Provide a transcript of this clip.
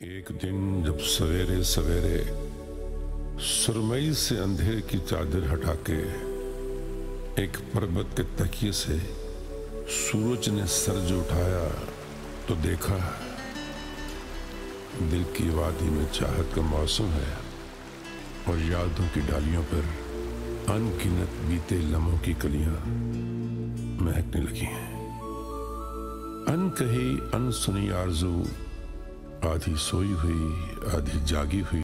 एक दिन जब सवेरे सवेरे सुरमई से अंधेरे की चादर हटा के एक पर्वत के तकिए से सूरज ने सर जो उठाया तो देखा दिल की वादी में चाहत का मौसम है और यादों की डालियों पर अनगिनत बीते लम्हों की कलियाँ महकने लगी हैं। अनकही, अनसुनी आरज़ू आधी सोई हुई आधी जागी हुई।